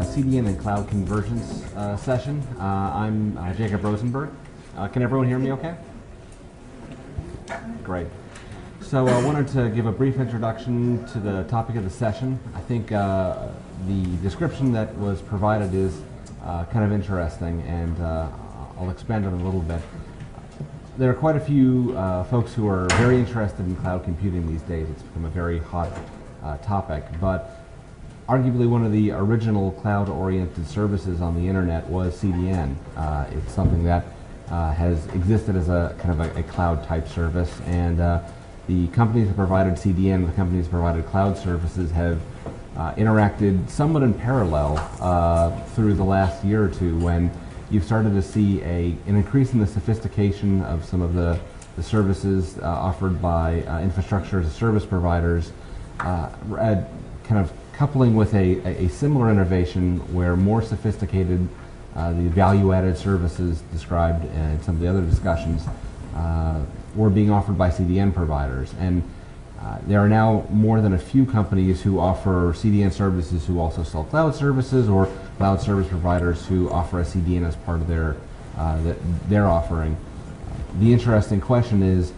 uh, CDN and Cloud Convergence uh, session. Uh, I'm Jacob Rosenberg. Can everyone hear me okay? Great. So I wanted to give a brief introduction to the topic of the session. I think the description that was provided is kind of interesting, and I'll expand on it a little bit. There are quite a few uh, folks who are very interested in cloud computing these days. It's become a very hot uh, topic, but arguably one of the original cloud-oriented services on the internet was CDN. Uh, it's something that uh, has existed as a kind of a, a cloud-type service, and uh, the companies that provided CDN, the companies that provided cloud services, have uh, interacted somewhat in parallel uh, through the last year or two when you've started to see a, an increase in the sophistication of some of the, the services uh, offered by infrastructure as a service providers, kind of coupling with a, a, similar innovation where more sophisticated uh, the value-added services described in some of the other discussions uh, were being offered by CDN providers. And uh, there are now more than a few companies who offer CDN services who also sell cloud services or cloud service providers who offer a CDN as part of their, uh, the, their offering. The interesting question is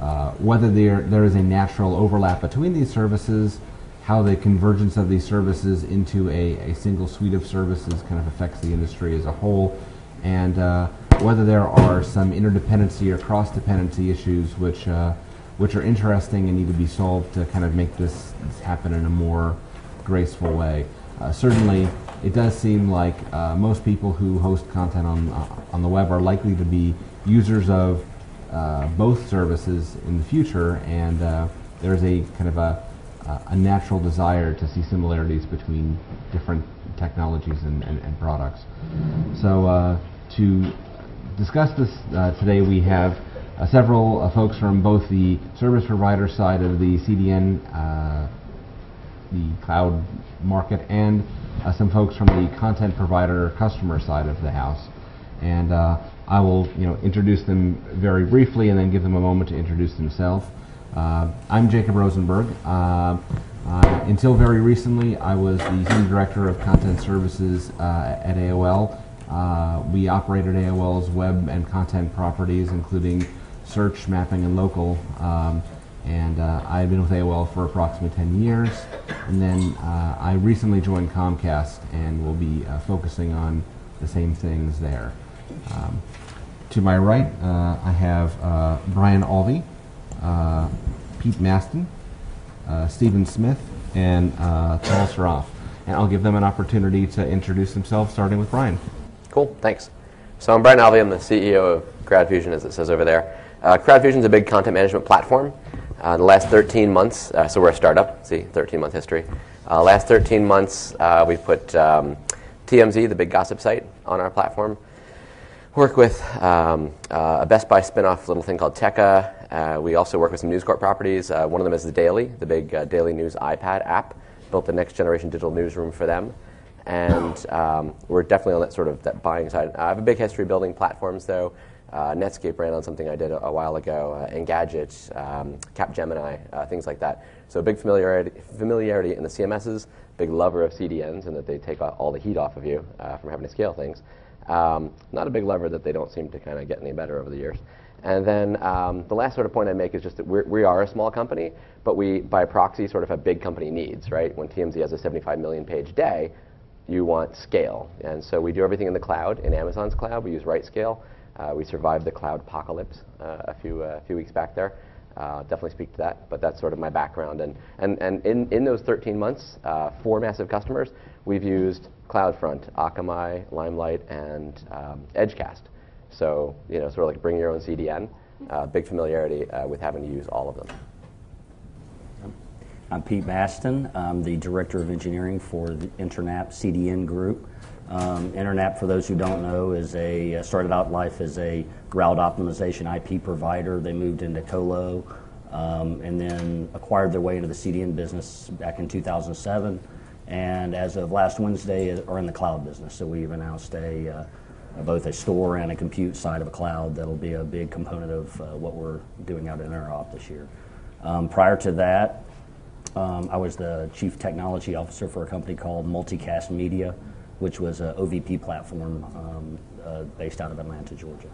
uh, whether there, there is a natural overlap between these services, how the convergence of these services into a, a single suite of services kind of affects the industry as a whole, and uh, whether there are some interdependency or cross-dependency issues which, uh, which are interesting and need to be solved to kind of make this, this happen in a more graceful way. Uh, certainly, it does seem like uh, most people who host content on, uh, on the web are likely to be users of uh, both services in the future, and there's a kind of a, a natural desire to see similarities between different technologies and, and, and products. So uh, to discuss this uh, today, we have uh, several uh, folks from both the service provider side of the CDN, uh, the cloud market, and uh, some folks from the content provider customer side of the house. And uh, I will, you know, introduce them very briefly, and then give them a moment to introduce themselves. Uh, I'm Jacob Rosenberg. Uh, uh, until very recently, I was the Senior Director of Content Services uh, at AOL. Uh, we operated AOL's web and content properties, including search, mapping, and local. Um, and uh, I've been with AOL for approximately 10 years. And then I recently joined Comcast and will be focusing on the same things there. Um, to my right, I have Brian Alvey, Pete Mastin, uh, Stephen Smith, and uh, Tal. And I'll give them an opportunity to introduce themselves, starting with Brian. Cool, thanks. So I'm Brian Alvey. I'm the CEO of CrowdFusion, as it says over there. Uh, CrowdFusion is a big content management platform. Uh, the last 13 months, uh, so we're a startup. See, 13 month history. Uh, last 13 months, uh, we've put um, TMZ, the big gossip site, on our platform. Work with um, uh, a Best Buy spinoff little thing called Tekka. Uh, we also work with some News Corp properties. Uh, one of them is the Daily, the big uh, daily news iPad app. Built the next generation digital newsroom for them, and um, we're definitely on that sort of that buying side. I have a big history building platforms, though. Uh, Netscape ran on something I did a, a while ago, uh, Engadget, um, Capgemini, things like that. So big familiarity, familiarity in the CMSs, big lover of CDNs, and that they take all the heat off of you from having to scale things. Um, not a big lever that they don't seem to kind of get any better over the years. And then um, the last sort of point I make is just that we're, we are a small company, but we, by proxy, sort of have big company needs, right? When TMZ has a 75 million page day, you want scale. And so we do everything in the cloud, in Amazon's cloud. We use RightScale. Uh, we survived the cloud apocalypse uh, a few, uh, few weeks back there. Uh, definitely speak to that, but that's sort of my background. And, and, and in, in those 13 months, uh, four massive customers, we've used CloudFront, Akamai, Limelight, and um, Edgecast. So, you know, sort of like bring your own CDN. Uh, big familiarity uh, with having to use all of them. I'm Pete Mastin. I'm the Director of Engineering for the Internap CDN Group. Um, Internap, for those who don't know, is a uh, started out life as a route optimization IP provider. They moved into Colo um, and then acquired their way into the CDN business back in 2007. And as of last Wednesday, are in the cloud business. So we've announced a uh, both a store and a compute side of a cloud that'll be a big component of uh, what we're doing out at Interop this year. Um, prior to that, um, I was the chief technology officer for a company called Multicast Media. which was an OVP platform um, uh, based out of Atlanta, Georgia.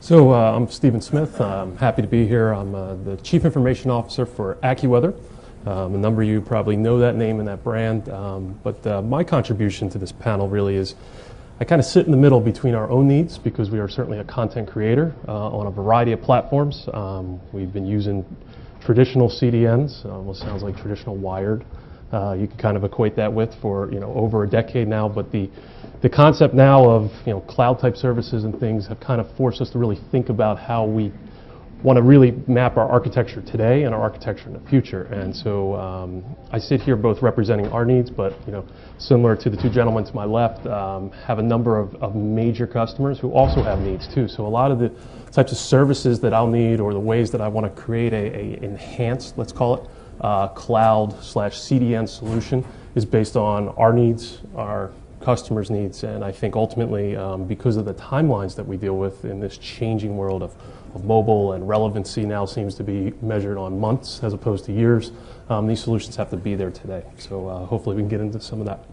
So uh, I'm Stephen Smith. I'm happy to be here. I'm uh, the Chief Information Officer for AccuWeather. Um, a number of you probably know that name and that brand, um, but uh, my contribution to this panel really is I kind of sit in the middle between our own needs because we are certainly a content creator uh, on a variety of platforms. Um, we've been using traditional CDNs, almost sounds like traditional wired. Uh, you can kind of equate that with for you know over a decade now, but the the concept now of you know cloud type services and things have kind of forced us to really think about how we want to really map our architecture today and our architecture in the future. And so um, I sit here both representing our needs, but you know, similar to the two gentlemen to my left, um, have a number of, of, major customers who also have needs too. So a lot of the types of services that I'll need or the ways that I want to create a, a enhanced, let's call it, uh, cloud slash CDN solution is based on our needs, our customers' needs, and I think ultimately um, because of the timelines that we deal with in this changing world of of mobile and relevancy now seems to be measured on months as opposed to years. Um, these solutions have to be there today. So uh, hopefully we can get into some of that.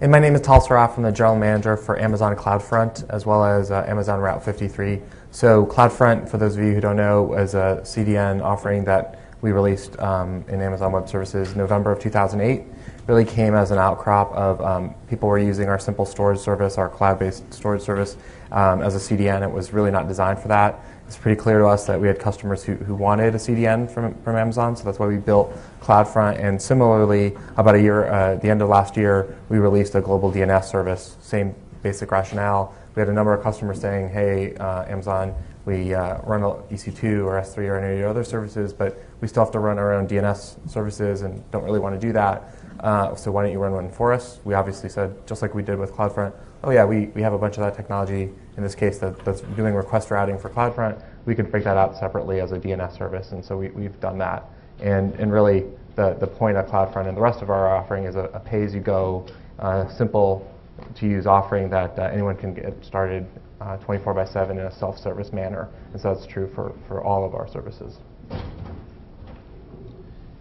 And my name is Tal Saraf. I'm the general manager for Amazon CloudFront as well as uh, Amazon Route 53. So CloudFront, for those of you who don't know, is a CDN offering that we released um, in Amazon Web Services November of 2008. Really came as an outcrop of um, people were using our simple storage service, our cloud-based storage service, um, as a CDN. It was really not designed for that. It's pretty clear to us that we had customers who, who wanted a CDN from, from Amazon, so that's why we built CloudFront. And similarly, about a year, uh, the end of last year, we released a global DNS service. Same basic rationale. We had a number of customers saying, "Hey, uh, Amazon, we uh, run EC2 or S3 or any of your other services, but we still have to run our own DNS services and don't really want to do that. Uh, so why don't you run one for us?" We obviously said, just like we did with CloudFront, oh yeah, we, we have a bunch of that technology, in this case that, that's doing request routing for CloudFront, we could break that out separately as a DNS service. And so we, we've done that. And, and really, the, the point of CloudFront and the rest of our offering is a, a pay-as-you-go, uh, simple to use offering that uh, anyone can get started uh, 24 by 7 in a self-service manner. And so that's true for, for all of our services.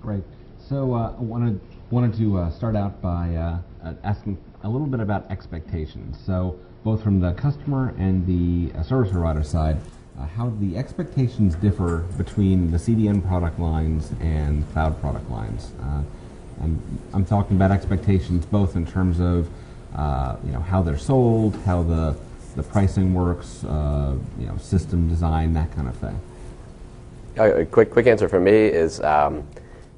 Great. So uh, I wanted, wanted to uh, start out by uh, asking a little bit about expectations. So both from the customer and the uh, service provider side, uh, how the expectations differ between the CDN product lines and cloud product lines. Uh, and I'm talking about expectations both in terms of uh, you know how they're sold, how the the pricing works, uh, you know system design, that kind of thing. A quick quick answer for me is. Um,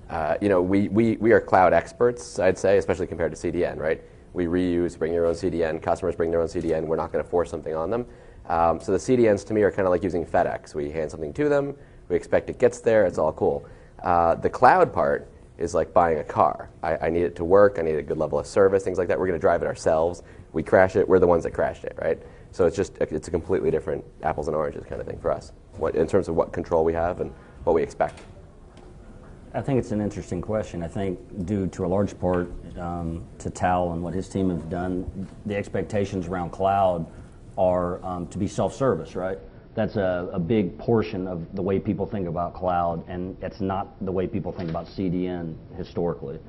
uh, you know, we, we, we are cloud experts, I'd say, especially compared to CDN, right? we reuse, bring your own CDN, customers bring their own CDN, we're not going to force something on them. Um, so the CDNs to me are kind of like using FedEx. We hand something to them, we expect it gets there, it's all cool. Uh, the cloud part is like buying a car. I, I, need it to work, I need a good level of service, things like that. We're going to drive it ourselves. We crash it, we're the ones that crashed it, right? So it's just, it's a completely different apples and oranges kind of thing for us what, in terms of what control we have and what we expect. I think it's an interesting question. I think due to a large part um, to Tal and what his team have done, the expectations around cloud are um, to be self-service, right? That's a, a, big portion of the way people think about cloud, and it's not the way people think about CDN historically.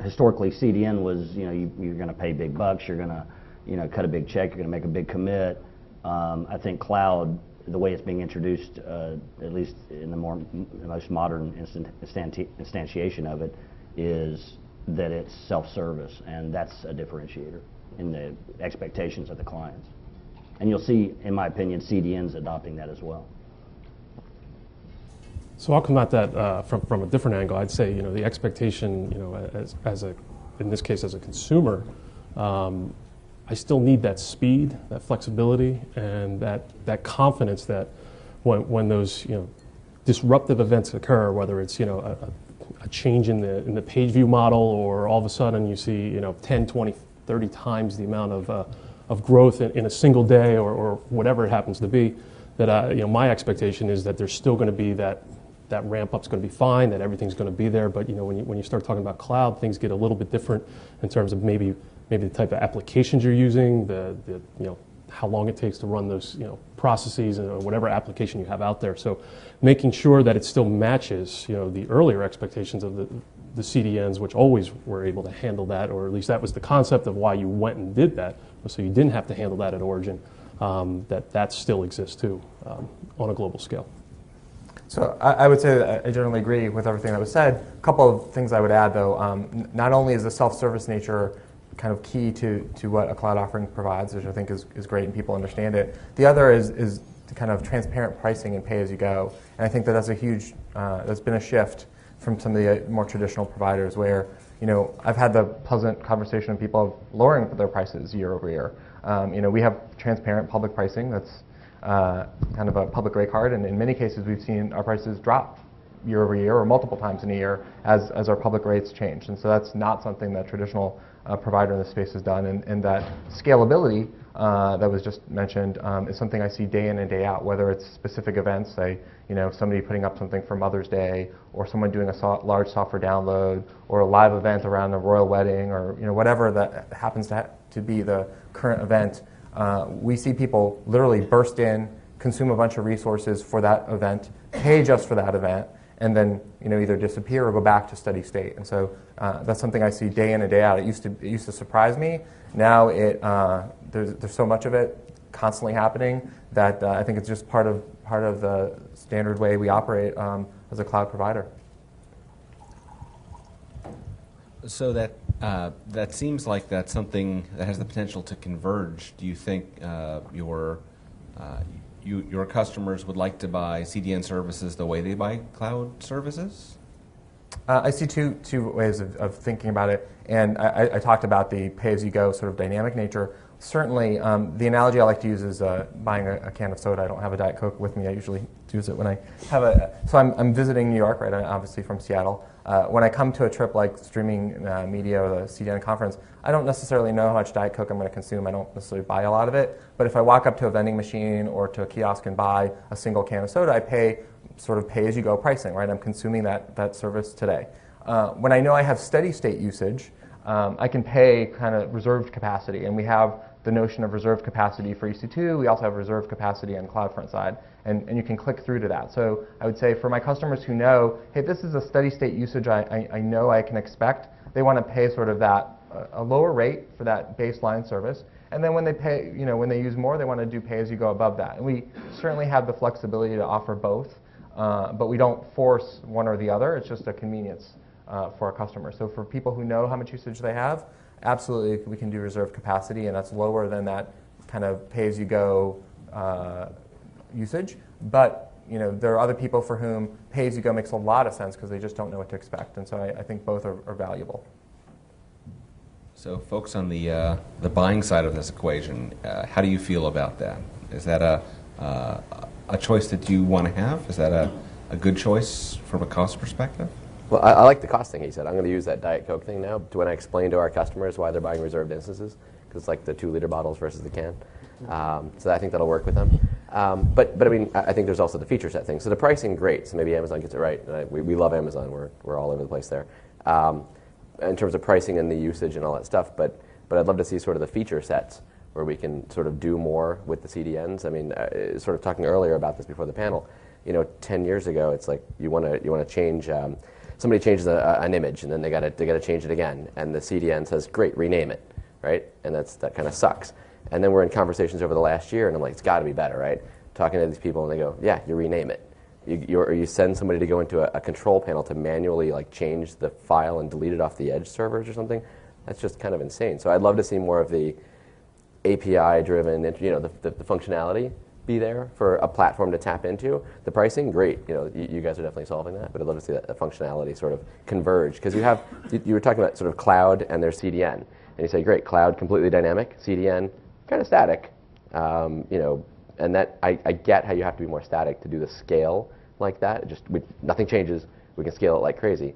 Historically, CDN was, you know, you, are going to pay big bucks, you're going to, you know, cut a big check, you're going to make a big commit. Um, I think cloud the way it's being introduced, uh, at least in the more most modern instantiation of it, is that it's self-service, and that's a differentiator in the expectations of the clients. And you'll see, in my opinion, CDNs adopting that as well. So I'll come at that uh, from, from a different angle. I'd say, you know, the expectation, you know, as, as a, in this case, as a consumer, um, I still need that speed, that flexibility, and that, that confidence that when, when those you know, disruptive events occur, whether it's you know, a, a change in the, in the page view model or all of a sudden you see you know, 10, 20, 30 times the amount of, uh, of growth in, in, a single day or, or whatever it happens to be, that uh, you know, my expectation is that there's still going to be that, that ramp up's going to be fine, that everything's going to be there. But you know, when you, when you start talking about cloud, things get a little bit different in terms of maybe maybe the type of applications you're using, the, the you know how long it takes to run those you know processes or whatever application you have out there. So making sure that it still matches you know the earlier expectations of the the CDNs, which always were able to handle that, or at least that was the concept of why you went and did that, so you didn't have to handle that at origin. Um, that that still exists too um, on a global scale. So I, I would say I generally agree with everything that was said. A couple of things I would add, though. Um, not only is the self-service nature kind of key to, to what a cloud offering provides, which I think is, is great and people understand it. The other is, is kind of transparent pricing and pay as you go. And I think that that's a huge, uh, that's been a shift from some of the uh, more traditional providers where, you know, I've had the pleasant conversation with people of lowering their prices year over year. Um, you know, we have transparent public pricing that's uh, kind of a public rate card, and in many cases we've seen our prices drop year over year or multiple times in a year as, as our public rates change. And so that's not something that traditional uh, provider in the space has done. And, and that scalability uh, that was just mentioned um, is something I see day in and day out, whether it's specific events, say, you know, somebody putting up something for Mother's Day, or someone doing a so- large software download, or a live event around a royal wedding, or you know, whatever that happens to, ha- to be the current event. Uh, we see people literally burst in, consume a bunch of resources for that event, pay just for that event, and then you know either disappear or go back to steady state. And so uh, that's something I see day in and day out. It used to it used to surprise me. Now it uh, there's there's so much of it constantly happening that uh, I think it's just part of part of the standard way we operate um, as a cloud provider. So that uh, that seems like that's something that has the potential to converge. Do you think uh, your uh, you, your customers would like to buy CDN services the way they buy cloud services? Uh, I see two, two ways of, of thinking about it, and I, I talked about the pay as you go sort of dynamic nature. Certainly, um, the analogy I like to use is uh, buying a, a, can of soda. I don't have a Diet Coke with me. I usually use it when I have a. So I'm, I'm visiting New York, right? I'm obviously from Seattle. Uh, when I come to a trip like streaming uh, media or the CDN conference, I don't necessarily know how much Diet Coke I'm going to consume. I don't necessarily buy a lot of it. But if I walk up to a vending machine or to a kiosk and buy a single can of soda, I pay sort of pay as you go pricing, right? I'm consuming that, that service today. Uh, when I know I have steady state usage, um, I can pay kind of reserved capacity. And we have the notion of reserved capacity for EC2. We also have reserved capacity on CloudFront side. And, and you can click through to that. So I would say for my customers who know, hey, this is a steady state usage I, I, I know I can expect, they want to pay sort of that, a lower rate for that baseline service. And then when they pay, you know, when they use more, they want to do pay as you go above that. And we certainly have the flexibility to offer both, uh, but we don't force one or the other. It's just a convenience uh, for our customers. So for people who know how much usage they have, absolutely we can do reserve capacity, and that's lower than that kind of pay-as-you-go uh, usage. But you know, there are other people for whom pay-as-you-go makes a lot of sense because they just don't know what to expect, and so I, I think both are, are, valuable. So, folks on the uh, the buying side of this equation, uh, how do you feel about that? Is that a uh, a choice that you want to have? Is that a, a good choice from a cost perspective? Well, I, I, like the cost thing he said. I'm going to use that Diet Coke thing now when I explain to our customers why they're buying reserved instances, because it's like the two liter bottles versus the can. Um, so I think that'll work with them. Um, but, but I mean, I think there's also the feature set thing. So the pricing, great. So maybe Amazon gets it right. We, we love Amazon. We're, we're all over the place there. Um, in terms of pricing and the usage and all that stuff. But, but I'd love to see sort of the feature sets where we can sort of do more with the CDNs. I mean, uh, sort of talking earlier about this before the panel. You know, 10 years ago, it's like you want to you want to change. Um, somebody changes a, an image, and then they got to they got to change it again, and the CDN says, "Great, rename it," right? And that's that kind of sucks. And then we're in conversations over the last year, and I'm like, "It's got to be better, right?" Talking to these people, and they go, "Yeah, you rename it." You, you, or you send somebody to go into a, a control panel to manually like change the file and delete it off the edge servers or something. That's just kind of insane. So I'd love to see more of the API-driven, you know, the, the, the, functionality be there for a platform to tap into. The pricing, great. You know, you, you guys are definitely solving that, but I'd love to see that, that functionality sort of converge because you have you, you, were talking about sort of cloud and their CDN, and you say, great, cloud completely dynamic, CDN kind of static. Um, you know, and that I, I, get how you have to be more static to do the scale like that. It just we, nothing changes. We can scale it like crazy.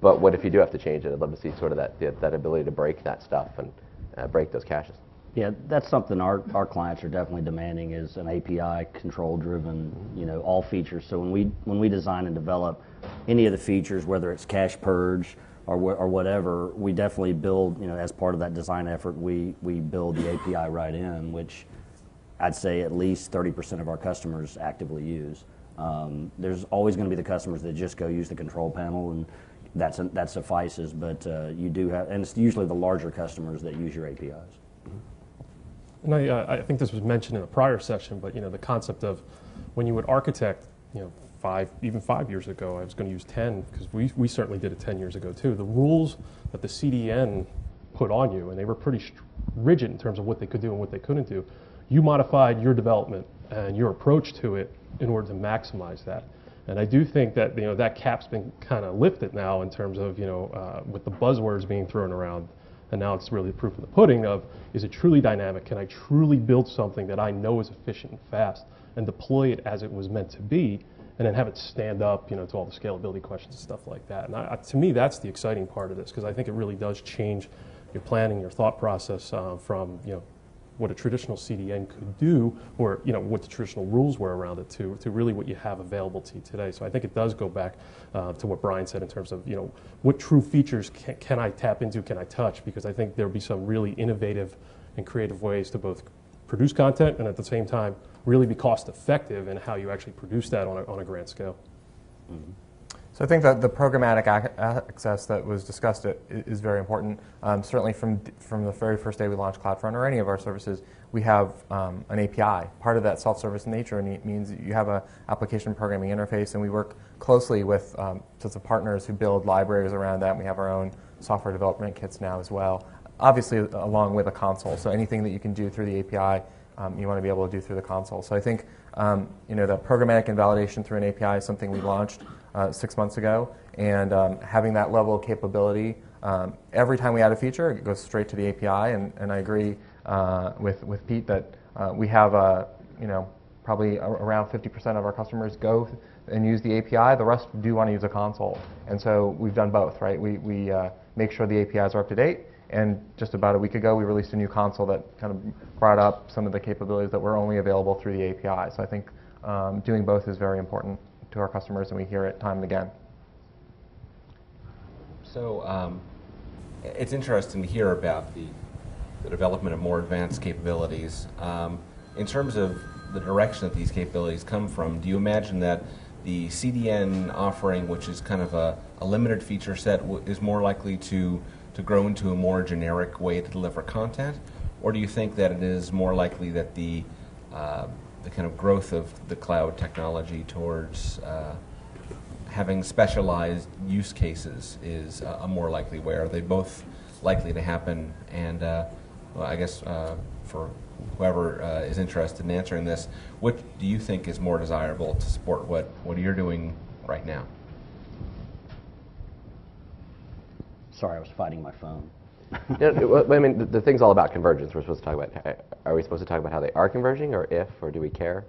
But what if you do have to change it? I'd love to see sort of that that ability to break that stuff and uh, break those caches. Yeah, that's something our, our clients are definitely demanding is an API control driven, you know, all features. So when we when we design and develop any of the features, whether it's cache purge or or whatever, we definitely build, you know, as part of that design effort, we we build the API right in, which I'd say at least 30% of our customers actively use. Um, there's always going to be the customers that just go use the control panel, and that's that suffices. But uh, you do have, and it's usually the larger customers that use your APIs. And I, uh, I think this was mentioned in a prior session, but you know the concept of when you would architect, you know, five even five years ago, I was going to use ten because we we certainly did it ten years ago too. The rules that the CDN put on you, and they were pretty rigid in terms of what they could do and what they couldn't do. You modified your development and your approach to it in order to maximize that. And I do think that you know that cap's been kind of lifted now in terms of you know uh, with the buzzwords being thrown around, and now it's really the proof of the pudding of is it truly dynamic? Can I truly build something that I know is efficient and fast and deploy it as it was meant to be, and then have it stand up you know to all the scalability questions and stuff like that. And I, to me, that's the exciting part of this because I think it really does change your planning, your thought process uh, from you know what a traditional CDN could do, or you know what the traditional rules were around it, to to really what you have available to you today. So I think it does go back uh, to what Brian said in terms of you know what true features can, can I tap into, can I touch? Because I think there'll be some really innovative and creative ways to both produce content and at the same time really be cost effective in how you actually produce that on a, on a grand scale. Mm-hmm. So I think that the programmatic access that was discussed is very important. Um, certainly from, from the very first day we launched CloudFront or any of our services, we have um, an API. Part of that self-service nature means you have an application programming interface, and we work closely with um, of partners who build libraries around that. We have our own software development kits now as well, obviously along with a console. So anything that you can do through the API, um, you want to be able to do through the console. So I think um, you know the programmatic invalidation through an API is something we launched uh, six months ago, and um, having that level of capability. Um, every time we add a feature, it goes straight to the API, and, and I agree uh, with, with Pete that uh, we have, uh, you know, probably around 50% of our customers go and use the API. The rest do want to use a console, and so we've done both, right? We, we uh, make sure the APIs are up to date, and just about a week ago, we released a new console that kind of brought up some of the capabilities that were only available through the API. So I think um, doing both is very important to our customers, and we hear it time and again. So um, it's interesting to hear about the, the, development of more advanced capabilities. Um, in terms of the direction that these capabilities come from, do you imagine that the CDN offering, which is kind of a, a limited feature set, is more likely to, to grow into a more generic way to deliver content? Or do you think that it is more likely that the uh, the kind of growth of the cloud technology towards uh, having specialized use cases is uh, a more likely way. Are they both likely to happen? And uh, well, I guess uh, for whoever uh, is interested in answering this, what do you think is more desirable to support what, what you're doing right now? Sorry, I was fighting my phone. yeah, I mean, the, the, thing's all about convergence. We're supposed to talk about. Are we supposed to talk about how they are converging, or if, or do we care?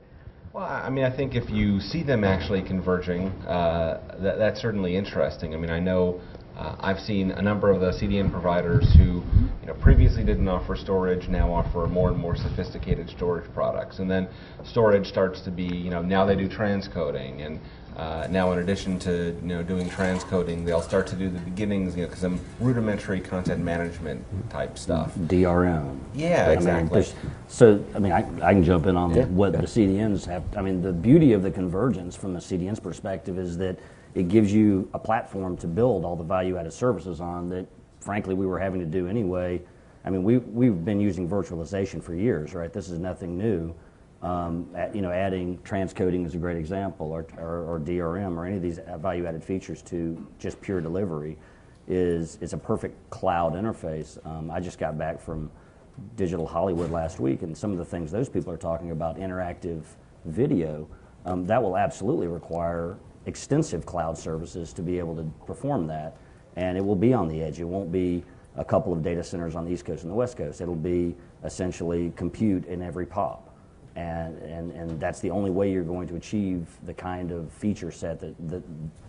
Well, I mean, I think if you see them actually converging, uh, that, that's certainly interesting. I mean, I know uh, I've seen a number of the CDN providers who, you know, previously didn't offer storage, now offer more and more sophisticated storage products. And then storage starts to be, you know, now they do transcoding, and uh, now, in addition to you know doing transcoding, they'll start to do the beginnings, you know, some rudimentary content management type stuff. DRM. Yeah, I exactly. Mean, so, I mean, I, I, can jump in on yeah, what yeah. the CDNs have. I mean, the beauty of the convergence from the CDN's perspective is that it gives you a platform to build all the value-added services on that, frankly, we were having to do anyway. I mean, we we've been using virtualization for years, right? This is nothing new. Um, at, you know, adding transcoding is a great example, or, or, or DRM, or any of these value-added features to just pure delivery is is a perfect cloud interface. Um, I just got back from Digital Hollywood last week, and some of the things those people are talking about, interactive video, um, that will absolutely require extensive cloud services to be able to perform that, and it will be on the edge. It won't be a couple of data centers on the East Coast and the West Coast. It'll be essentially compute in every POP and, and, and that's the only way you're going to achieve the kind of feature set that, that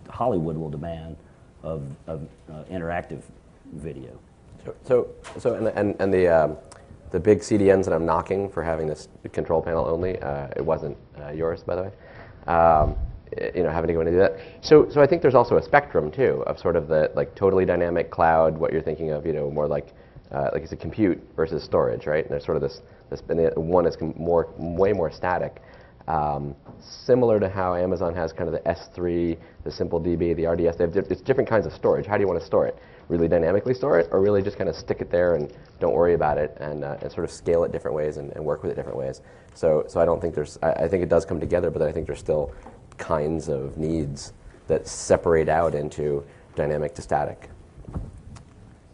Hollywood will demand of, of uh, interactive video. So, so, so and, and, and the, um, the big CDNs that I'm knocking for having this control panel only, uh, it wasn't uh, yours, by the way. Um, you know, having to go that. So, so I think there's also a spectrum too of sort of the like totally dynamic cloud, what you're thinking of, you know, more like uh, like it's a compute versus storage, right? And there's sort of this, and the one is more, way more static. Um, similar to how Amazon has kind of the S3, the Simple DB, the RDS, they have di- it's different kinds of storage. How do you want to store it? Really dynamically store it, or really just kind of stick it there and don't worry about it, and, uh, and sort of scale it different ways and, and work with it different ways. So, so I don't think there's. I, I think it does come together, but I think there's still kinds of needs that separate out into dynamic to static.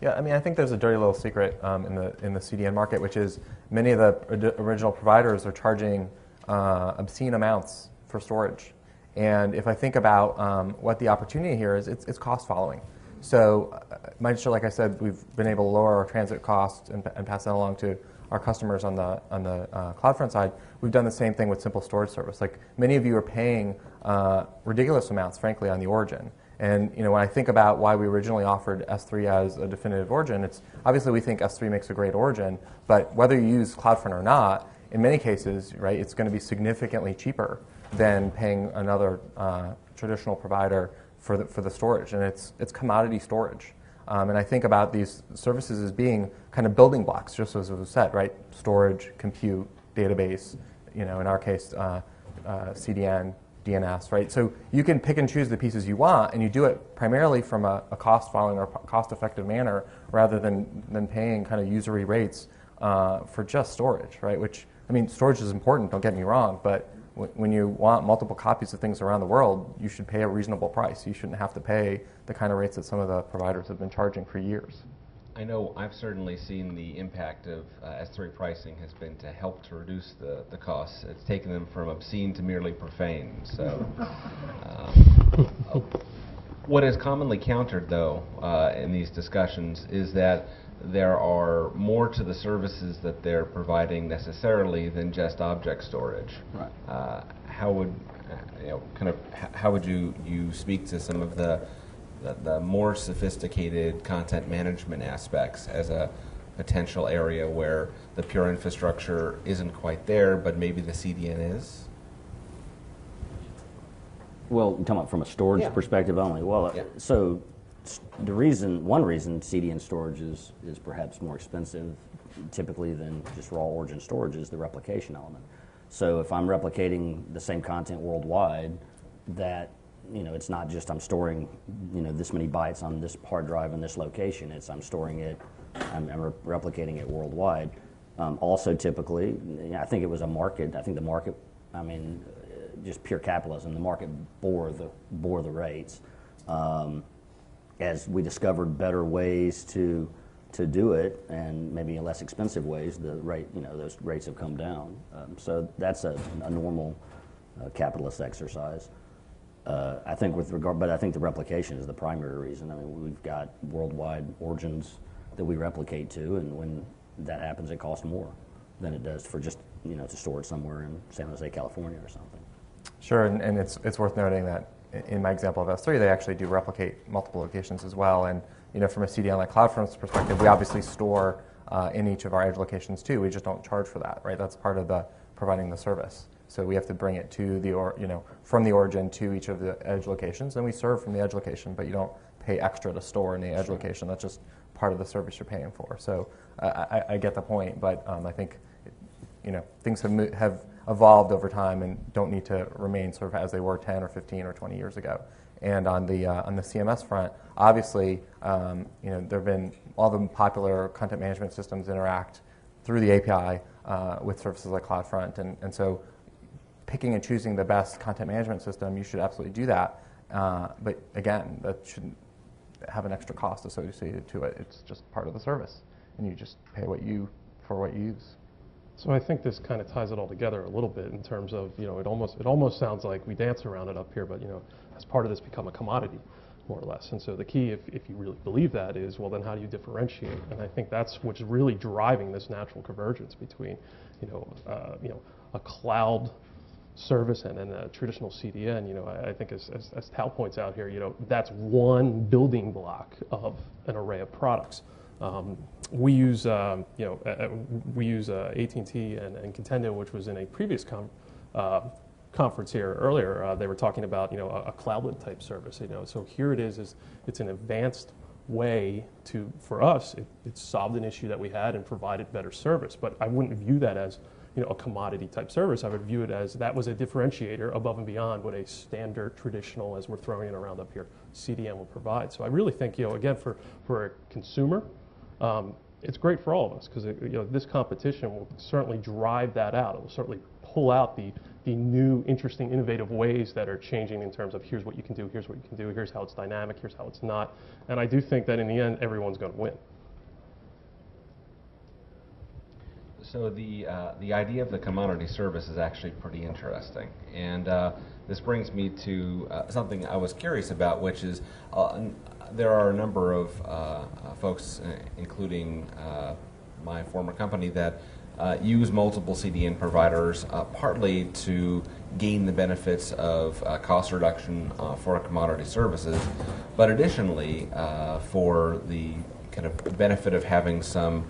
Yeah, I mean, I think there's a dirty little secret um, in the in the CDN market, which is many of the original providers are charging uh, obscene amounts for storage. And if I think about um, what the opportunity here is, it's, it's cost following. So, uh, like I said, we've been able to lower our transit costs and, and pass that along to our customers on the on the uh, CloudFront side. We've done the same thing with simple storage service. Like many of you are paying uh, ridiculous amounts, frankly, on the origin. And you know, when I think about why we originally offered S3 as a definitive origin, it's obviously we think S3 makes a great origin, but whether you use CloudFront or not, in many cases, right, it's going to be significantly cheaper than paying another uh, traditional provider for the, for the storage, and it's it's commodity storage. Um, and I think about these services as being kind of building blocks, just as was said, right? Storage, compute, database. You know, in our case, uh, uh, CDN, DNS, right? So you can pick and choose the pieces you want, and you do it primarily from a, a cost following or cost effective manner rather than, than paying kind of usury rates uh, for just storage, right? Which, I mean, storage is important, don't get me wrong, but w- when you want multiple copies of things around the world, you should pay a reasonable price. You shouldn't have to pay the kind of rates that some of the providers have been charging for years. I know I've certainly seen the impact of uh, S3 pricing has been to help to reduce the, the costs. It's taken them from obscene to merely profane. So, um, uh, what is commonly countered, though, uh, in these discussions is that there are more to the services that they're providing necessarily than just object storage. Right. Uh, how would uh, you know kind of h- how would you you speak to some of the the, the more sophisticated content management aspects as a potential area where the pure infrastructure isn't quite there, but maybe the CDN is? Well, you're talking about from a storage Yeah. perspective only. Well, uh, Yeah. so the reason, one reason CDN storage is, is perhaps more expensive typically than just raw origin storage is the replication element. So if I'm replicating the same content worldwide, that you know, it's not just I'm storing you know this many bytes on this hard drive in this location. It's I'm storing it, I'm, I'm re- replicating it worldwide. Um, also, typically, I think it was a market. I think the market. I mean, uh, just pure capitalism. The market bore the bore the rates. Um, as we discovered better ways to to do it and maybe in less expensive ways, the rate you know those rates have come down. Um, so that's a, a normal uh, capitalist exercise. Uh, I think with regard, but I think the replication is the primary reason. I mean, we've got worldwide origins that we replicate to, and when that happens, it costs more than it does for just you know to store it somewhere in San Jose, California, or something. Sure, and, and it's, it's worth noting that in my example of S3, they actually do replicate multiple locations as well. And you know, from a CDN like CloudFront's perspective, we obviously store uh, in each of our edge locations too. We just don't charge for that, right? That's part of the providing the service. So we have to bring it to the or you know from the origin to each of the edge locations, and we serve from the edge location, but you don't pay extra to store in the edge location. That's just part of the service you're paying for. So uh, I, I get the point, but um, I think you know, things have, mo- have evolved over time and don't need to remain sort of as they were 10 or 15 or 20 years ago. And on the, uh, on the CMS front, obviously, um, you know, there have been all the popular content management systems interact through the API uh, with services like CloudFront. And, and so picking and choosing the best content management system, you should absolutely do that. Uh, but again, that shouldn't have an extra cost associated to it. It's just part of the service. And you just pay what you, for what you use. So I think this kind of ties it all together a little bit in terms of, you know, it almost, it almost sounds like we dance around it up here, but, you know, as part of this become a commodity, more or less. And so the key, if, if you really believe that, is, well, then how do you differentiate? And I think that's what's really driving this natural convergence between, you know, uh, you know, a cloud service and, and a traditional CDN, you know, I, I think as, as, as Tal points out here, you know, that's one building block of an array of products. Um, we use, um, you know, uh, we use uh, AT&T and, and Contendo, which was in a previous com- uh, conference here earlier. Uh, they were talking about, you know, a, a cloudlet type service. You know, so here it is, is it's an advanced way to, for us, it, it solved an issue that we had and provided better service. But I wouldn't view that as you know, a commodity type service. I would view it as that was a differentiator above and beyond what a standard traditional, as we're throwing it around up here, CDN will provide. So I really think, you know, again, for, for a consumer, um, it's great for all of us because you know, this competition will certainly drive that out. It will certainly pull out the, the new, interesting, innovative ways that are changing in terms of here's what you can do, here's what you can do, here's how it's dynamic, here's how it's not. And I do think that in the end, everyone's going to win. So the uh, the idea of the commodity service is actually pretty interesting, and uh, this brings me to uh, something I was curious about, which is uh, there are a number of uh, uh, folks, including my former company, that use multiple CDN providers, partly to gain the benefits of cost reduction for commodity services, but additionally for the kind of benefit of having some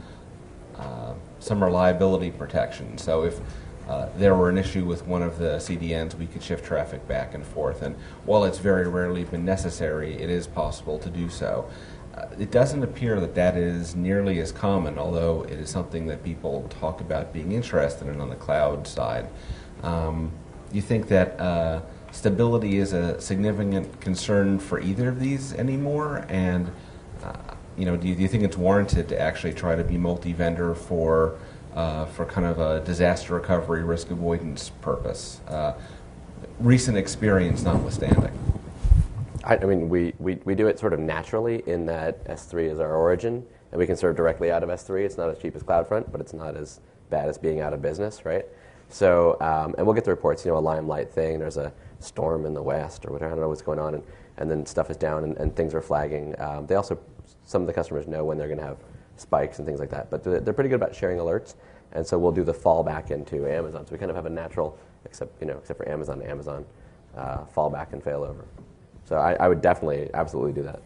some reliability protection. So if uh, there were an issue with one of the CDNs, we could shift traffic back and forth. And while it's very rarely been necessary, it is possible to do so. Uh, it doesn't appear that that is nearly as common, although it is something that people talk about being interested in on the cloud side. Um, you think that uh, stability is a significant concern for either of these anymore? And uh, you know, do you, do you think it's warranted to actually try to be multi-vendor for uh, for kind of a disaster recovery risk avoidance purpose? Uh, recent experience notwithstanding. I, I mean, we, we, we do it sort of naturally in that S3 is our origin, and we can serve directly out of S3. It's not as cheap as CloudFront, but it's not as bad as being out of business, right? So, um, and we'll get the reports, you know, a limelight thing, there's a storm in the west or whatever, I don't know what's going on, and, and then stuff is down and, and things are flagging. Um, they also some of the customers know when they're going to have spikes and things like that. But they're pretty good about sharing alerts, and so we'll do the fallback into Amazon. So we kind of have a natural, except you know, except for Amazon, Amazon uh, fallback and failover. So I, I, would definitely, absolutely do that.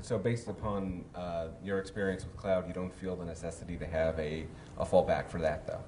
So based upon uh, your experience with cloud, you don't feel the necessity to have a, a fallback for that, though.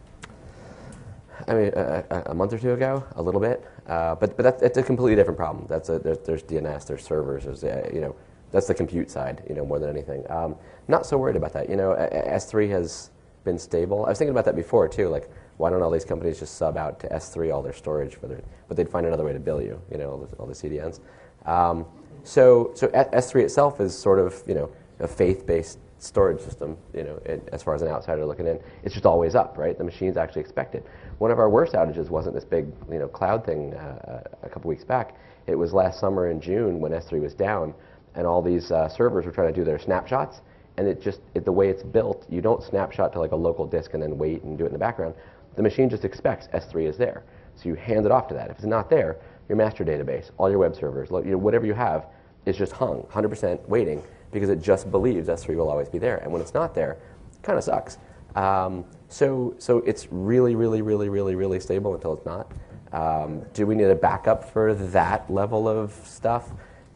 I mean, a, a, month or two ago, a little bit, uh, but but that's it's a completely different problem. That's a, there's, there's DNS, there's servers, there's you know that's the compute side, you know, more than anything. Um, not so worried about that. You know, S3 has been stable. I was thinking about that before too. Like, why don't all these companies just sub out to S3 all their storage for their, but they'd find another way to bill you. You know, all the, all the CDNs. Um, so, so S3 itself is sort of, you know, a faith-based storage system. You know, it, as far as an outsider looking in, it's just always up, right? The machines actually expect it. One of our worst outages wasn't this big, you know, cloud thing uh, a couple weeks back. It was last summer in June when S3 was down and all these uh, servers were trying to do their snapshots. And it just, it, the way it's built, you don't snapshot to like a local disk and then wait and do it in the background. The machine just expects S3 is there. So you hand it off to that. If it's not there, your master database, all your web servers, you know, whatever you have, is just hung, 100% waiting, because it just believes S3 will always be there. And when it's not there, it kind of sucks. Um, so, so it's really, really, really, really, really stable until it's not. Um, do we need a backup for that level of stuff?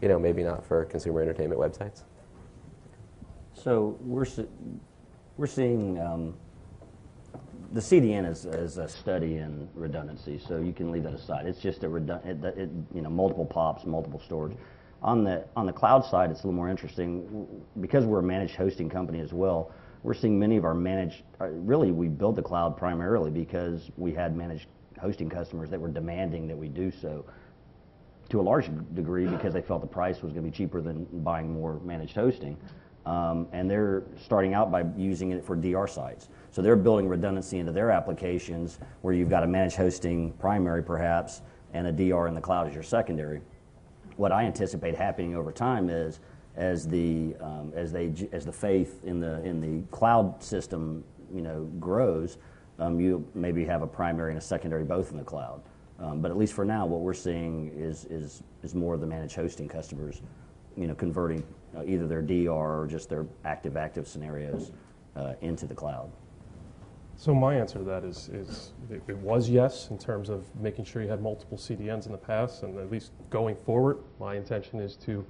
You know, maybe not for consumer entertainment websites? So we're, we're seeing um, the CDN is, is, a study in redundancy, so you can leave that aside. It's just a redundant, it, it, you know, multiple POPs, multiple storage. On the, on the cloud side, it's a little more interesting. Because we're a managed hosting company as well, we're seeing many of our managed, uh, really, we built the cloud primarily because we had managed hosting customers that were demanding that we do so to a large degree because they felt the price was going to be cheaper than buying more managed hosting. Um, and they're starting out by using it for DR sites. So they're building redundancy into their applications where you've got a managed hosting primary perhaps and a DR in the cloud as your secondary. What I anticipate happening over time is as the um, as they as the faith in the in the cloud system you know grows, um, you maybe have a primary and a secondary both in the cloud. Um, but at least for now, what we're seeing is, more of the managed hosting customers, you know, converting uh, either their DR or just their active-active scenarios uh, into the cloud. So my answer to that is, it, was yes in terms of making sure you had multiple CDNs in the past, and at least going forward, my intention is to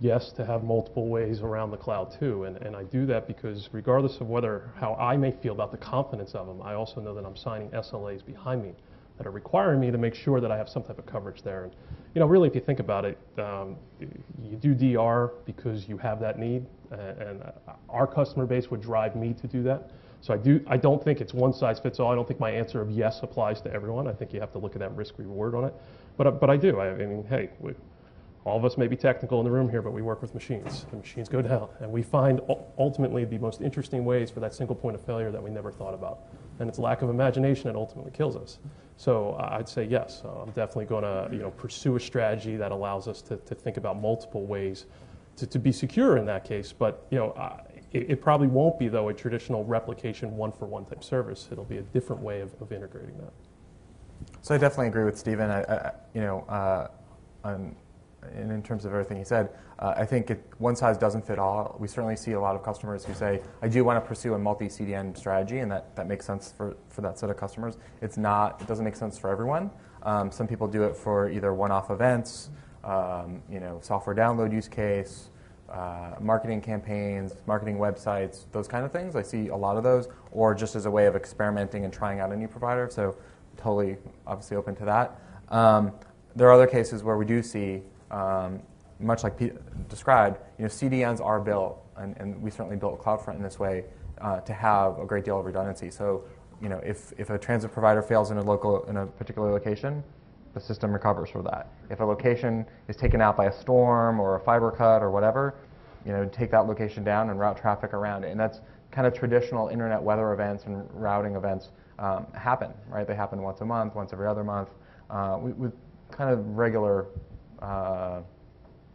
yes to have multiple ways around the cloud too, and, and I do that because regardless of whether how I may feel about the confidence of them, I also know that I'm signing SLAs behind me that are requiring me to make sure that I have some type of coverage there. And you know, really, if you think about it, um, you do DR because you have that need, and uh, our customer base would drive me to do that. So I do. I don't think it's one size fits all. I don't think my answer of yes applies to everyone. I think you have to look at that risk reward on it. But uh, but I do. I, I mean, hey, we, all of us may be technical in the room here, but we work with machines. The machines go down, and we find ultimately the most interesting ways for that single point of failure that we never thought about. And it's lack of imagination that ultimately kills us. So uh, I'd say yes. I'm definitely going to you know pursue a strategy that allows us to, to think about multiple ways to, to be secure in that case. But you know, uh, it, it probably won't be though a traditional replication one for one type service. It'll be a different way of, of integrating that. So I definitely agree with Stephen. I, I, you know, uh, on, in, in terms of everything he said, uh, I think it, one size doesn't fit all. We certainly see a lot of customers who say, "I do want to pursue a multi-CDN strategy," and that, that makes sense for, for that set of customers. It's not. It doesn't make sense for everyone. Um, some people do it for either one-off events, um, you know, software download use case, uh, marketing campaigns, marketing websites, those kind of things. I see a lot of those, or just as a way of experimenting and trying out a new provider. So, totally, obviously open to that. Um, there are other cases where we do see, um, much like Pete described, you know, CDNs are built, and, and we certainly built CloudFront in this way uh, to have a great deal of redundancy. So, you know, if, if a transit provider fails in a local in a particular location, the system recovers for that. If a location is taken out by a storm or a fiber cut or whatever, you know, take that location down and route traffic around it. And that's kind of traditional internet weather events and routing events um, happen, right? They happen once a month, once every other month, uh, with, kind of regular uh,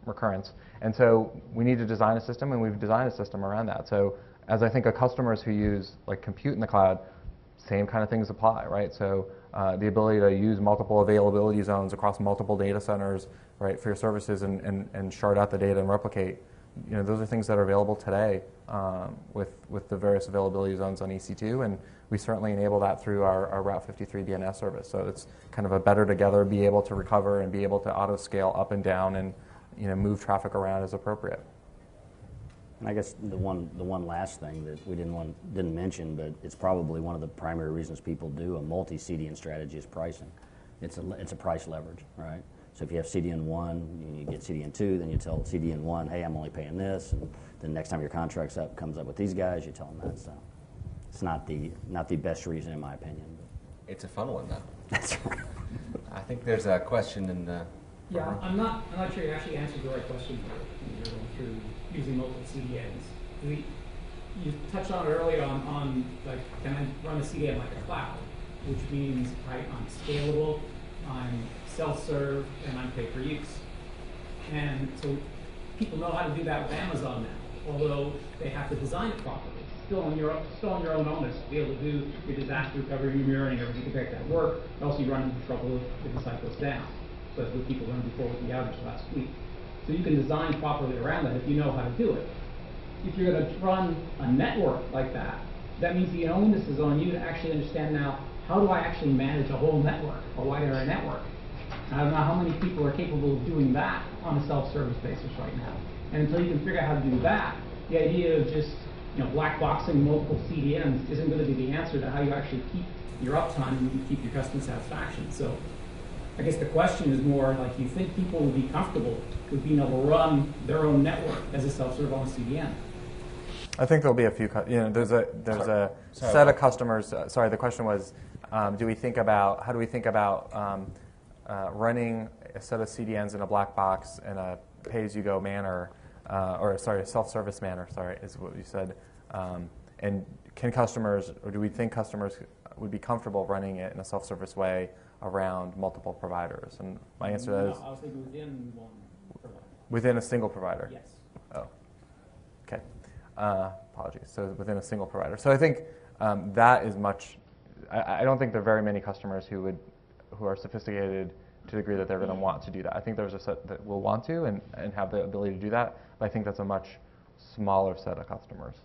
recurrence. And so we need to design a system, and we've designed a system around that. So as I think of customers who use like compute in the cloud, same kind of things apply, right? So uh, the ability to use multiple availability zones across multiple data centers, right, for your services and, and, and shard out the data and replicate. You know, those are things that are available today um, with, with the various availability zones on EC2, and we certainly enable that through our, our Route 53 DNS service. So it's kind of a better together, be able to recover and be able to auto scale up and down and you know, move traffic around as appropriate. And I guess the one, the one last thing that we didn't want, didn't mention, but it's probably one of the primary reasons people do a multi-CDN strategy is pricing. It's a, it's a price leverage, right? So if you have CDN one, you get CDN two, then you tell CDN one, hey, I'm only paying this, and then next time your contract's up, comes up with these guys, you tell them that. So it's not the, not the best reason, in my opinion. But It's a fun one, though. that's right. I think there's a question in the. Yeah, I'm not, I'm not sure you actually answered the right question you're going through using multiple CDNs. We, you touched on it earlier on, on like, can I run a CDN like a cloud? Which means I, I'm scalable, I'm self-serve, and I'm pay-per-use. And so people know how to do that with Amazon now, although they have to design it properly. Still on your, still on your own onus to be able to do your disaster recovery, your mirroring, everything to make that work. Also you run into trouble if, if the site goes down. So that's what people learned before with the outage last week. So you can design properly around that if you know how to do it. If you're going to run a network like that, that means the onus is on you to actually understand now, how do I actually manage a whole network, a wide area network? I don't know how many people are capable of doing that on a self-service basis right now. And until you can figure out how to do that, the idea of just you know black boxing multiple CDNs isn't going to be the answer to how you actually keep your uptime and you keep your customer satisfaction. So I guess the question is more like, do you think people would be comfortable with being able to run their own network as a self-serve on a CDN? I think there'll be a few. cu- You know, there's a there's a Sorry. set of customers. Uh, sorry, the question was, um, do we think about how do we think about um, uh, running a set of CDNs in a black box in a pay-as-you-go manner, uh, or sorry, a self-service manner. Sorry, is what you said. Um, and can customers, or do we think customers would be comfortable running it in a self-service way around multiple providers? And my answer that is No, I was thinking within one provider. within a single provider. Yes. Oh, okay. Uh, apologies. So within a single provider. So I think um, that is much. I, I don't think there are very many customers who would, who are sophisticated to the degree that they're going to want to do that. I think there's a set that will want to and, and have the ability to do that. But I think that's a much smaller set of customers.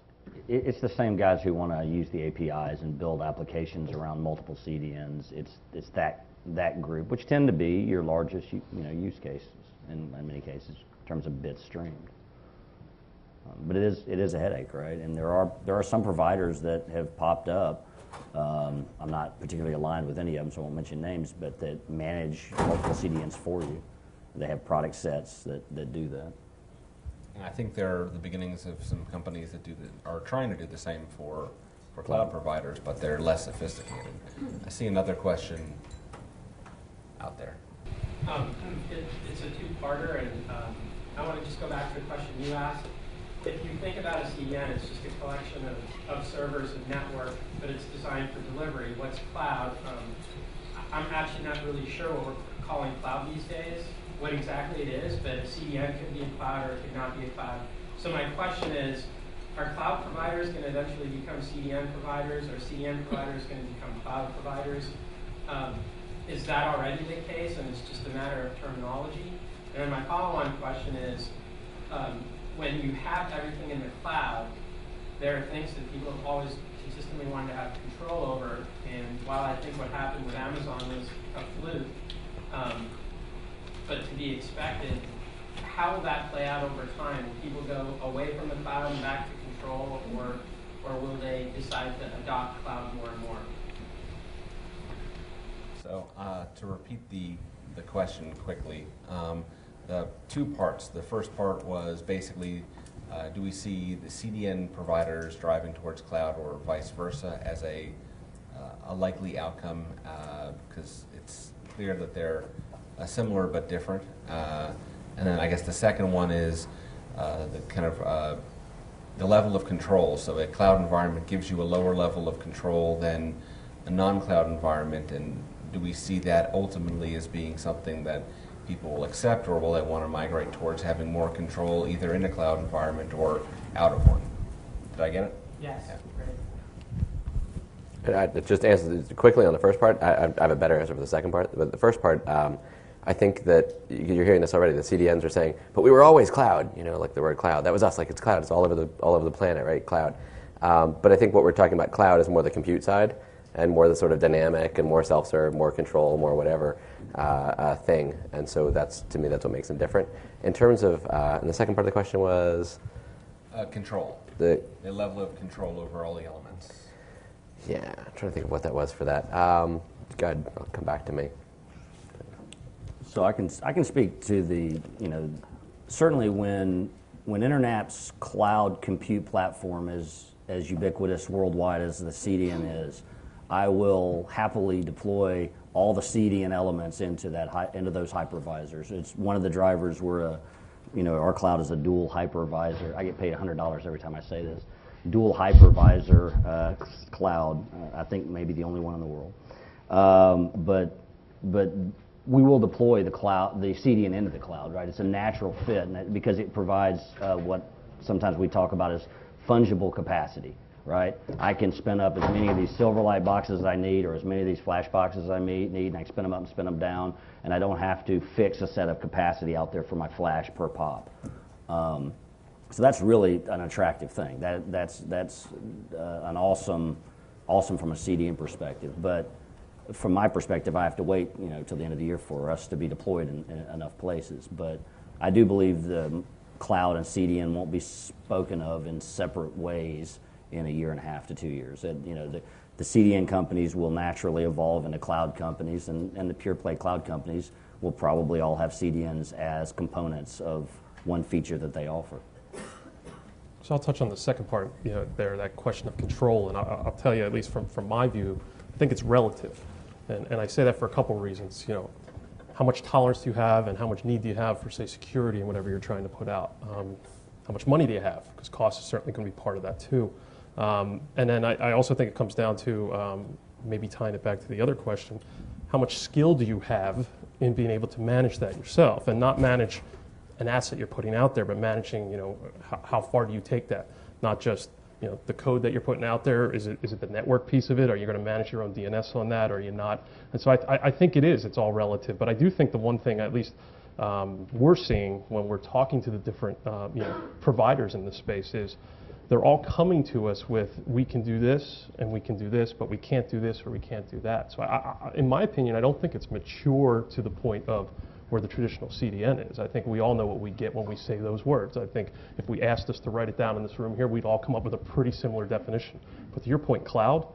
It, it's the same guys who want to use the APIs and build applications around multiple CDNs. It's, it's that, that group, which tend to be your largest you know, use cases in, in many cases in terms of bits streamed. Um, but it is, it is a headache, right? And there are, there are some providers that have popped up um, I'm not particularly aligned with any of them, so I won't mention names, but that manage multiple CDNs for you. They have product sets that, that do that. And I think there are the beginnings of some companies that do the, are trying to do the same for, for cloud providers, but they're less sophisticated. I see another question out there. Um, it, it's a two-parter, and um, I want to just go back to the question you asked. If you think about a CDN, it's just a collection of, of servers and network, but it's designed for delivery. What's cloud? Um, I- I'm actually not really sure what we're calling cloud these days, what exactly it is, but CDN could be a cloud or it could not be a cloud. So my question is, are cloud providers going to eventually become CDN providers? or CDN providers going to become cloud providers? Um, is that already the case and it's just a matter of terminology? And then my follow-on question is, um, when you have everything in the cloud, there are things that people have always consistently wanted to have control over. And while I think what happened with Amazon was a fluke, um, but to be expected, how will that play out over time? Will people go away from the cloud and back to control, or, or will they decide to adopt cloud more and more? So uh, to repeat the, the question quickly, um, two parts. The first part was basically, uh, do we see the CDN providers driving towards cloud or vice versa as a, uh, a likely outcome? Because it's clear that they're uh, similar but different. Uh, and then I guess the second one is uh, the kind of uh, the level of control. So a cloud environment gives you a lower level of control than a non-cloud environment, and do we see that ultimately as being something that people will accept, or will they want to migrate towards having more control either in a cloud environment or out of one? Did I get it? Yes, Yeah. I, just to answer quickly on the first part, I, I have a better answer for the second part. But the first part, um, I think that you're hearing this already. The CDNs are saying, "But we were always cloud." You know, like the word cloud. That was us. Like it's cloud. It's all over the all over the planet, right? Cloud. Um, but I think what we're talking about cloud is more the compute side and more the sort of dynamic and more self-serve, more control, more whatever uh, uh, thing. And so that's to me that's what makes them different. In terms of, uh, and the second part of the question was Uh, control. the The level of control over all the elements. yeah. I'm trying to think of what that was for that. Um, good. I'll come back to me. So I can I can speak to the you know certainly when when Internap's cloud compute platform is as ubiquitous worldwide as the CDN is, I will happily deploy all the CDN elements into that into those hypervisors. It's one of the drivers. We're a you know our cloud is a dual hypervisor. I get paid hundred dollars every time I say this. Dual hypervisor uh, cloud. I think maybe the only one in the world. Um, but but we will deploy the cloud, the CDN into the cloud, right? It's a natural fit and that, because it provides uh, what sometimes we talk about as fungible capacity, right? I can spin up as many of these Silverlight boxes as I need, or as many of these Flash boxes as I need, and I can spin them up and spin them down, and I don't have to fix a set of capacity out there for my Flash per pop. Um, so that's really an attractive thing. That, that's that's uh, an awesome, awesome from a CDN perspective. But from my perspective, I have to wait, you know, till the end of the year for us to be deployed in, in enough places. But I do believe the cloud and CDN won't be spoken of in separate ways in a year and a half to two years. And, you know, the, the CDN companies will naturally evolve into cloud companies, and, and the pure play cloud companies will probably all have CDNs as components of one feature that they offer. So I'll touch on the second part, you know, there, that question of control, and I'll, I'll tell you, at least from, from my view, I think it's relative, and, and I say that for a couple of reasons. You know, how much tolerance do you have, and how much need do you have for, say, security and whatever you're trying to put out? Um, how much money do you have? Because cost is certainly going to be part of that too. Um, and then I, I also think it comes down to um, maybe tying it back to the other question: how much skill do you have in being able to manage that yourself, and not manage an asset you're putting out there, but managing, you know, how far do you take that? Not just, you know, the code that you're putting out there. Is it, is it the network piece of it? Are you going to manage your own DNS on that? Or are you not? And so I, I, think it is. It's all relative. But I do think the one thing, at least um, we're seeing when we're talking to the different, uh, you know, providers in this space is they're all coming to us with we can do this and we can do this, but we can't do this or we can't do that. So I, I, in my opinion, I don't think it's mature to the point of where the traditional CDN is. I think we all know what we get when we say those words. I think if we asked us to write it down in this room here, we'd all come up with a pretty similar definition. But to your point, cloud,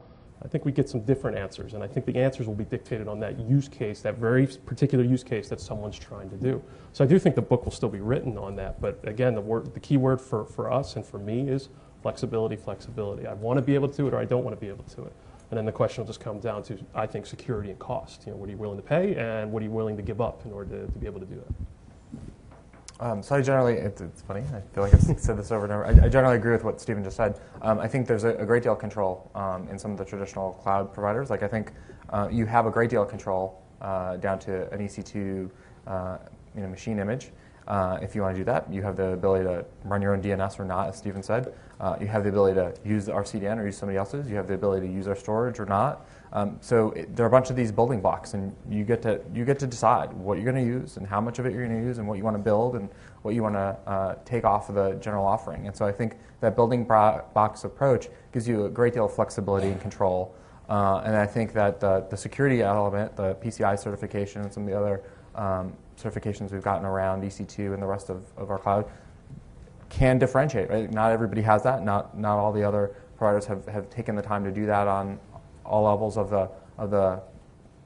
I think we get some different answers, and I think the answers will be dictated on that use case, that very particular use case that someone's trying to do. So I do think the book will still be written on that, but again, the, word, the key word for, for us and for me is flexibility, flexibility. I want to be able to do it or I don't want to be able to do it. And then the question will just come down to, I think, security and cost. You know, what are you willing to pay and what are you willing to give up in order to, to be able to do that? Um, so I generally, it's, it's, funny, I feel like I've said this over and over. I, I generally agree with what Stephen just said. Um, I think there's a, a, great deal of control um, in some of the traditional cloud providers. Like I think uh, you have a great deal of control uh, down to an EC2 uh, you know, machine image. Uh, if you want to do that, you have the ability to run your own DNS or not, as Stephen said. Uh, you have the ability to use our CDN or use somebody else's. You have the ability to use our storage or not. Um, so it, there are a bunch of these building blocks, and you get to you get to decide what you're going to use and how much of it you're going to use, and what you want to build and what you want to uh, take off of the general offering. And so I think that building box approach gives you a great deal of flexibility and control. Uh, and I think that the, the security element, the PCI certification, and some of the other um, certifications we've gotten around EC2 and the rest of, of our cloud can differentiate. Right? Not everybody has that. Not not all the other providers have, have taken the time to do that on all levels of the, of the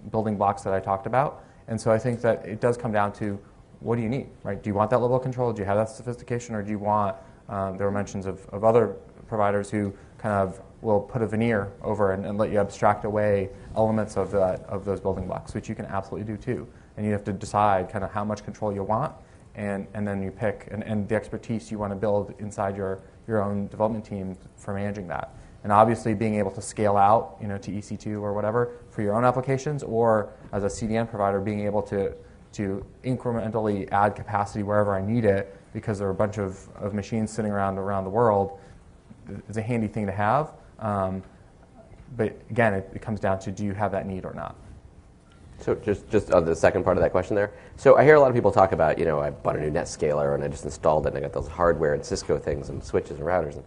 building blocks that I talked about. And so I think that it does come down to what do you need, right? Do you want that level of control? Do you have that sophistication? Or do you want, um, there were mentions of, of other providers who kind of will put a veneer over and, and let you abstract away elements of, that, of those building blocks, which you can absolutely do too. And you have to decide kind of how much control you want, and, and then you pick, and, and the expertise you want to build inside your, your own development team for managing that and obviously being able to scale out you know, to EC2 or whatever for your own applications, or as a CDN provider, being able to, to incrementally add capacity wherever I need it because there are a bunch of, of machines sitting around around the world is a handy thing to have. Um, but again, it, it, comes down to do you have that need or not? So just just uh, the second part of that question there. So I hear a lot of people talk about, you know, I bought a new NetScaler and I just installed it and I got those hardware and Cisco things and switches and routers. And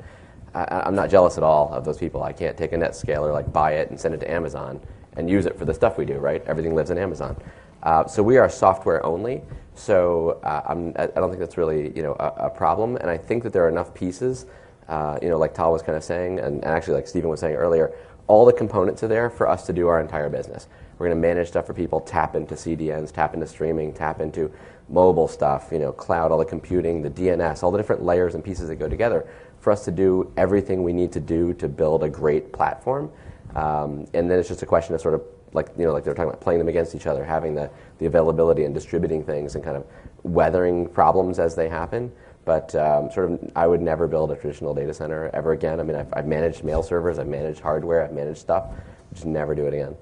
I, am not jealous at all of those people. I can't take a NetScaler, like buy it and send it to Amazon and use it for the stuff we do, right? Everything lives in Amazon. Uh, so we are software only. So uh, i don't think that's really you know a, a, problem. And I think that there are enough pieces, uh, you know, like Tal was kind of saying, and, and actually like Stephen was saying earlier, all the components are there for us to do our entire business. We're going to manage stuff for people, tap into CDNs, tap into streaming, tap into mobile stuff, you know, cloud, all the computing, the DNS, all the different layers and pieces that go together for us to do everything we need to do to build a great platform. Um, and then it's just a question of sort of like you know like they were talking about playing them against each other, having the, the availability and distributing things and kind of weathering problems as they happen. But um, sort of, I would never build a traditional data center ever again. I mean, I've, I've managed mail servers, I've managed hardware, I've managed stuff. Just never do it again.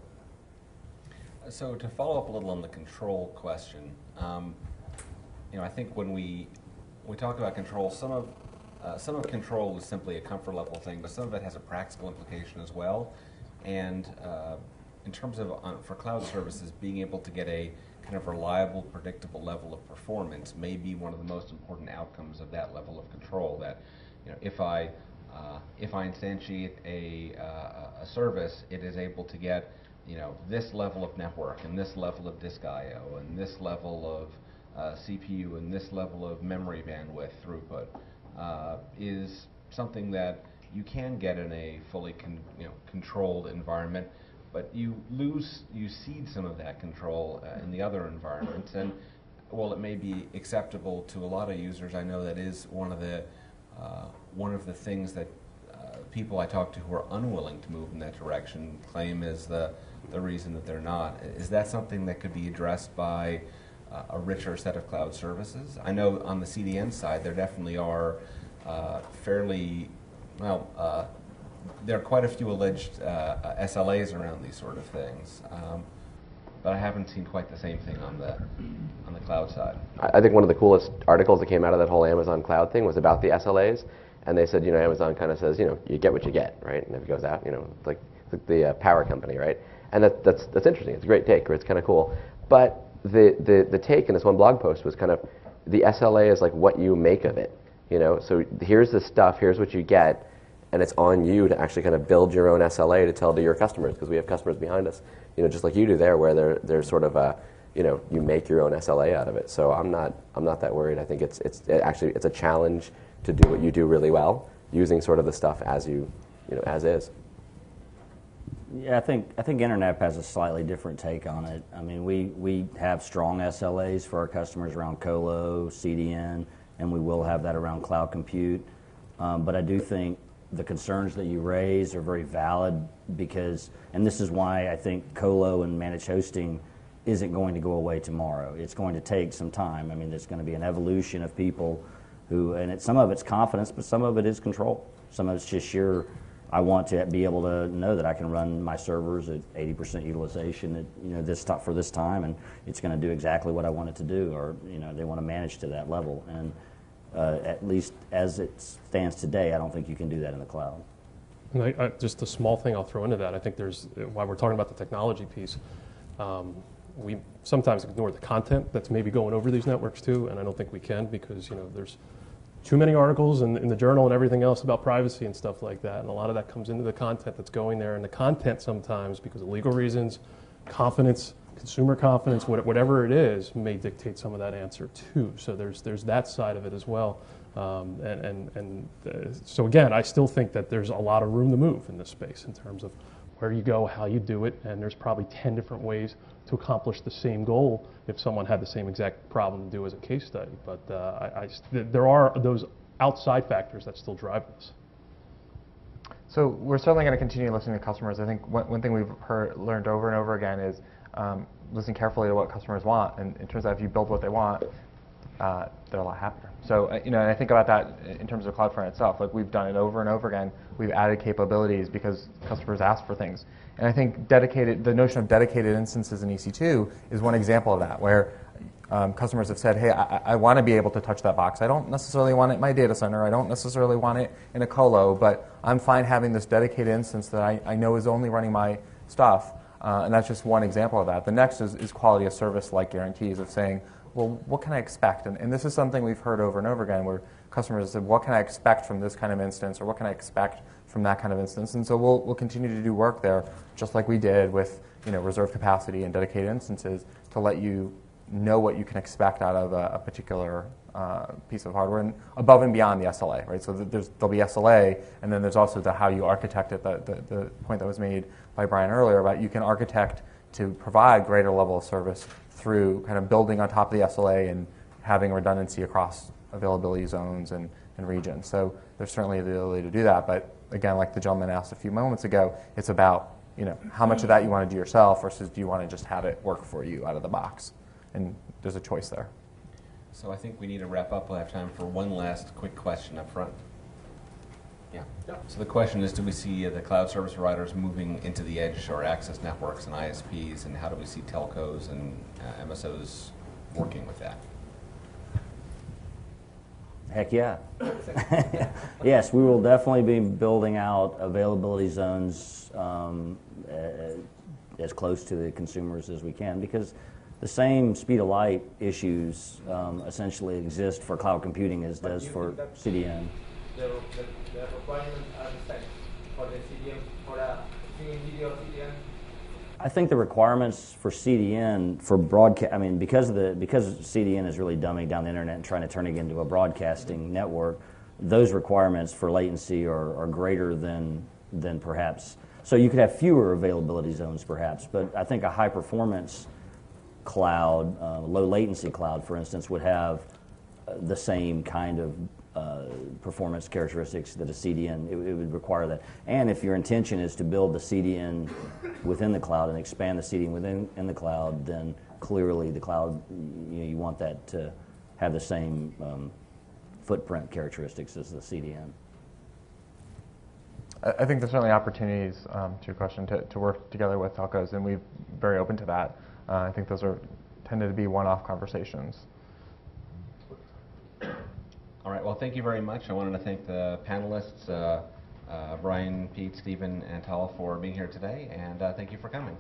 So to follow up a little on the control question, um, you know, I think when we we talk about control, some of uh, some of control is simply a comfort level thing, but some of it has a practical implication as well. And uh, in terms of uh, for cloud services, being able to get a kind of reliable, predictable level of performance may be one of the most important outcomes of that level of control. That you know, if I uh, if I instantiate a, uh, a service, it is able to get you know this level of network and this level of disk I/O and this level of uh, CPU and this level of memory bandwidth throughput uh, is something that you can get in a fully you know, controlled environment, but you lose, you cede some of that control uh, in the other environments. And while it may be acceptable to a lot of users, I know that is one of the uh, one of the things that uh, people I talk to who are unwilling to move in that direction claim is the the reason that they're not. Is that something that could be addressed by uh, a richer set of cloud services. I know on the CDN side, there definitely are uh, fairly, well, uh, there are quite a few alleged uh, SLAs around these sort of things. Um, but I haven't seen quite the same thing on the on the cloud side. I think one of the coolest articles that came out of that whole Amazon cloud thing was about the SLAs, and they said, you know, Amazon kind of says, you know, you get what you get, right? And if it goes out, you know, like the uh, power company, right? And that, that's that's interesting. It's a great take, or it's kind of cool. But the, the, the take in this one blog post was kind of the SLA is like what you make of it. You know, so here's the stuff, here's what you get, and it's on you to actually kind of build your own SLA to tell to your customers because we have customers behind us, you know, just like you do there, where they're, they're sort of a, you know, you make your own SLA out of it. So I'm not, I'm not that worried. I think it's, it's it actually it's a challenge to do what you do really well, using sort of the stuff as you, you know, as is. Yeah, I think I think Internap has a slightly different take on it. I mean, we, we have strong SLAs for our customers around colo, CDN, and we will have that around cloud compute. Um, but I do think the concerns that you raise are very valid because, and this is why I think colo and managed hosting isn't going to go away tomorrow. It's going to take some time. I mean, there's going to be an evolution of people who, and it, some of it's confidence, but some of it is control. Some of it's just sheer I want to be able to know that I can run my servers at 80% utilization at you know this for this time, and it's going to do exactly what I want it to do, or you know they want to manage to that level. And uh, at least as it stands today, I don't think you can do that in the cloud. I, I, just a small thing I'll throw into that. I think there's while we're talking about the technology piece, um, we sometimes ignore the content that's maybe going over these networks too, and I don't think we can because you know there's too many articles in, in, the journal and everything else about privacy and stuff like that. And a lot of that comes into the content that's going there. And the content sometimes, because of legal reasons, confidence, consumer confidence, whatever it is, may dictate some of that answer too. So there's, there's that side of it as well. Um, and and, and uh, so again, I still think that there's a lot of room to move in this space in terms of where you go, how you do it, and there's probably 10 different ways to accomplish the same goal if someone had the same exact problem to do as a case study. But uh, I, I, there are those outside factors that still drive this. So we're certainly going to continue listening to customers. I think one, one thing we've heard, learned over and over again is um, listen carefully to what customers want. And it turns out if you build what they want, uh, they're a lot happier. So uh, you know, and I think about that in terms of CloudFront itself. Like we've done it over and over again. We've added capabilities because customers ask for things. And I think dedicated, the notion of dedicated instances in EC2 is one example of that, where um, customers have said, hey, I, I want to be able to touch that box. I don't necessarily want it in my data center. I don't necessarily want it in a colo, but I'm fine having this dedicated instance that I, I know is only running my stuff. Uh, and that's just one example of that. The next is, is quality of service like guarantees of saying, well, what can I expect? And, and this is something we've heard over and over again where customers have said, what can I expect from this kind of instance or what can I expect from that kind of instance? And so we'll, we'll continue to do work there just like we did with you know, reserve capacity and dedicated instances to let you know what you can expect out of a, a particular uh, piece of hardware and above and beyond the SLA, right? So there's, there'll be SLA, and then there's also the how you architect it, the, the, the point that was made by Brian earlier about you can architect to provide greater level of service through kind of building on top of the SLA and having redundancy across availability zones and, and regions. So there's certainly the ability to do that. But again, like the gentleman asked a few moments ago, it's about you know how much of that you want to do yourself versus do you want to just have it work for you out of the box. And there's a choice there. So I think we need to wrap up. We'll have time for one last quick question up front. Yeah. So the question is, do we see uh, the cloud service providers moving into the edge or access networks and ISPs, and how do we see telcos and uh, MSOs working with that? Heck yeah. yes, we will definitely be building out availability zones um, as close to the consumers as we can because the same speed of light issues um, essentially exist for cloud computing as does for CDN the, the, the requirements are the same for the CDN, for a CDN? I think the requirements for CDN for broadcast. I mean, because of the because CDN is really dumbing down the internet and trying to turn it into a broadcasting mm-hmm. network, those requirements for latency are, are greater than than perhaps. So you could have fewer availability zones, perhaps, but I think a high performance cloud, uh, low latency cloud, for instance, would have the same kind of uh, performance characteristics that a CDN, it, it, would require that. And if your intention is to build the CDN within the cloud and expand the CDN within in the cloud, then clearly the cloud, you, know, you want that to have the same um, footprint characteristics as the CDN. I think there's certainly opportunities, um, to your question, to, to work together with telcos, and we're very open to that. Uh, I think those are tended to be one-off conversations. All right, well, thank you very much. I wanted to thank the panelists, uh, uh, Brian, Pete, Stephen, and Tal for being here today, and uh, thank you for coming.